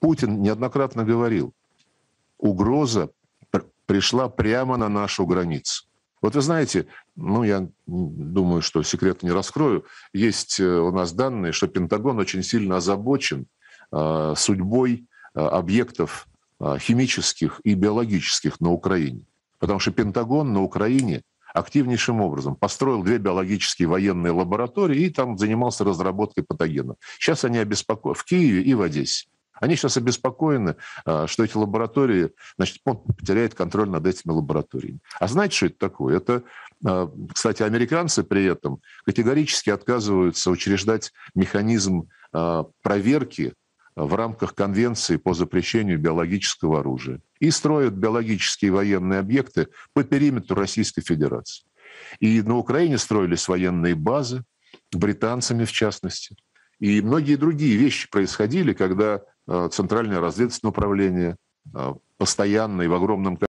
Путин неоднократно говорил, угроза пришла прямо на нашу границу. Вот вы знаете, ну, я думаю, что секрет не раскрою, есть э, у нас данные, что Пентагон очень сильно озабочен э, судьбой э, объектов э, химических и биологических на Украине. Потому что Пентагон на Украине активнейшим образом построил две биологические военные лаборатории и там занимался разработкой патогенов. Сейчас они обеспокоены в Киеве и в Одессе. Они сейчас обеспокоены, а, что эти лаборатории, значит, он потеряет контроль над этими лабораториями. А знаете, что это такое? Это, а, кстати, американцы при этом категорически отказываются учреждать механизм а, проверки в рамках Конвенции по запрещению биологического оружия и строят биологические военные объекты по периметру Российской Федерации. И на Украине строились военные базы, британцами в частности. И многие другие вещи происходили, когда Центральное разведывательное управление постоянно и в огромном